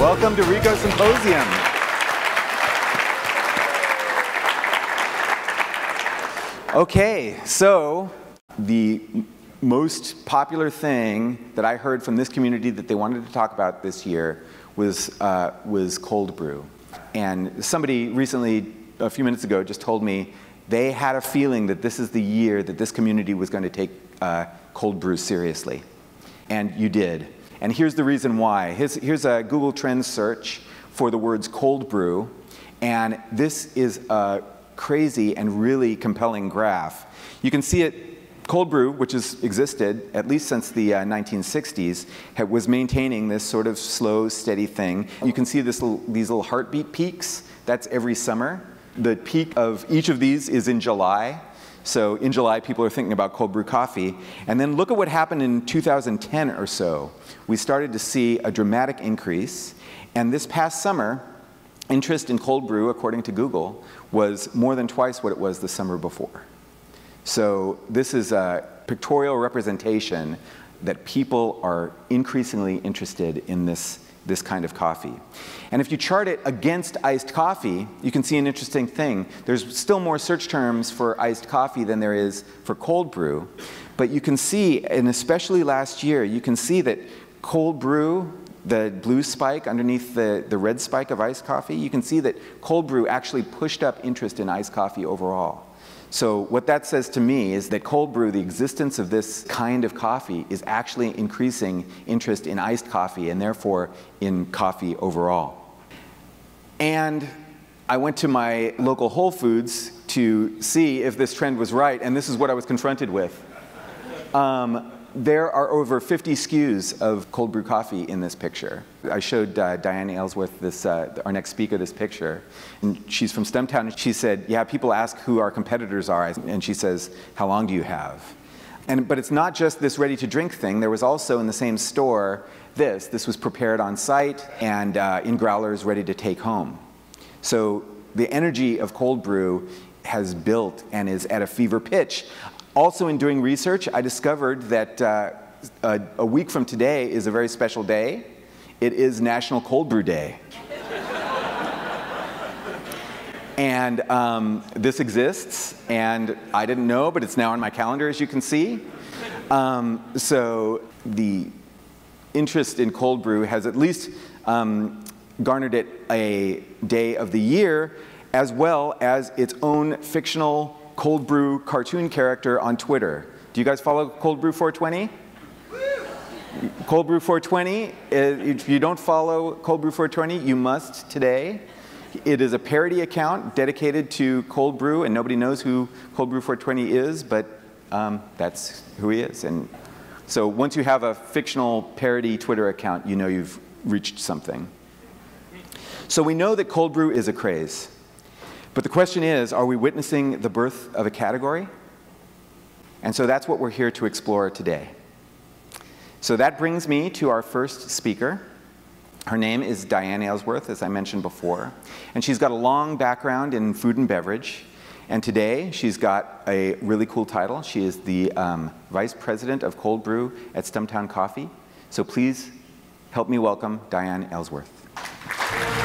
Welcome to Re:co Symposium. Okay, so the most popular thing that I heard from this community that they wanted to talk about this year was, uh, was cold brew. And somebody recently, a few minutes ago, just told me they had a feeling that this is the year that this community was going to take uh, cold brew seriously. And you did. And here's the reason why. Here's, here's a Google Trends search for the words cold brew. And this is a crazy and really compelling graph. You can see it Cold brew, which has existed at least since the uh, 1960s, was maintaining this sort of slow, steady thing. You can see this little, these little heartbeat peaks. That's every summer. The peak of each of these is in July. So in July, people are thinking about cold brew coffee. And then look at what happened in 2010 or so. We started to see a dramatic increase. And this past summer, interest in cold brew, according to Google, was more than twice what it was the summer before. So this is a pictorial representation that people are increasingly interested in this, this kind of coffee. And if you chart it against iced coffee, you can see an interesting thing. There's still more search terms for iced coffee than there is for cold brew. But you can see, and especially last year, you can see that cold brew, the blue spike underneath the, the red spike of iced coffee, you can see that cold brew actually pushed up interest in iced coffee overall. So what that says to me is that cold brew, the existence of this kind of coffee, is actually increasing interest in iced coffee and therefore in coffee overall. And I went to my local Whole Foods to see if this trend was right, and this is what I was confronted with. Um, there are over 50 SKUs of cold brew coffee in this picture. I showed uh, Diane Aylesworth, this, uh, our next speaker, this picture. And she's from Stumptown. And she said, yeah, people ask who our competitors are. And she says, how long do you have? And, but it's not just this ready to drink thing. There was also in the same store this. This was prepared on site and uh, in growlers ready to take home. So the energy of cold brew has built and is at a fever pitch. Also in doing research, I discovered that uh, a, a, week from today is a very special day. It is National Cold Brew Day. and um, this exists, and I didn't know, but it's now on my calendar, as you can see. Um, so the interest in cold brew has at least um, garnered it a day of the year, as well as its own fictional Cold Brew cartoon character on Twitter. Do you guys follow Cold Brew 420? Cold Brew 420, uh, if you don't follow Cold Brew 420, you must today. It is a parody account dedicated to Cold Brew, and nobody knows who Cold Brew 420 is, but um, that's who he is. And so once you have a fictional parody Twitter account, you know you've reached something. So we know that cold brew is a craze. But the question is, are we witnessing the birth of a category? And so that's what we're here to explore today. So that brings me to our first speaker. Her name is Diane Aylesworth, as I mentioned before. And she's got a long background in food and beverage. And today, she's got a really cool title. She is the um, Vice President of Cold Brew at Stumptown Coffee. So please help me welcome Diane Aylesworth.